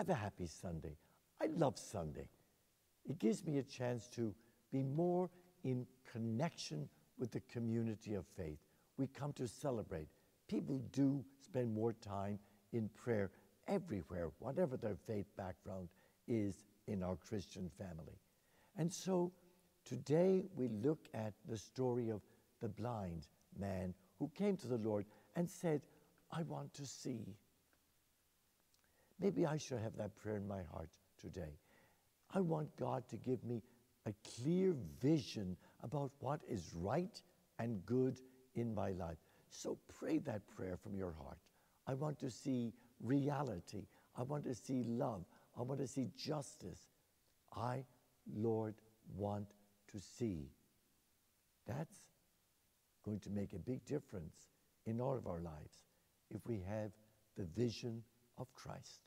have a happy Sunday. I love Sunday. It gives me a chance to be more in connection with the community of faith. We come to celebrate. People do spend more time in prayer everywhere, whatever their faith background is in our Christian family. And so today we look at the story of the blind man who came to the Lord and said, I want to see. Maybe I should have that prayer in my heart today. I want God to give me a clear vision about what is right and good in my life. So pray that prayer from your heart. I want to see reality. I want to see love. I want to see justice. I, Lord, want to see. That's going to make a big difference in all of our lives if we have the vision of Christ.